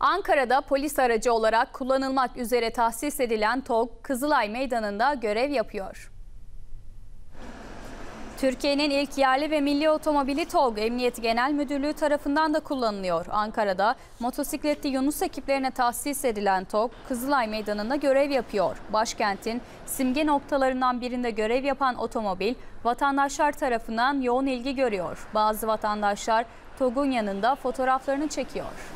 Ankara'da polis aracı olarak kullanılmak üzere tahsis edilen TOG Kızılay Meydanı'nda görev yapıyor. Türkiye'nin ilk yerli ve milli otomobili TOG Emniyet Genel Müdürlüğü tarafından da kullanılıyor. Ankara'da motosikletli Yunus ekiplerine tahsis edilen TOG Kızılay Meydanı'nda görev yapıyor. Başkentin simge noktalarından birinde görev yapan otomobil vatandaşlar tarafından yoğun ilgi görüyor. Bazı vatandaşlar TOG'un yanında fotoğraflarını çekiyor.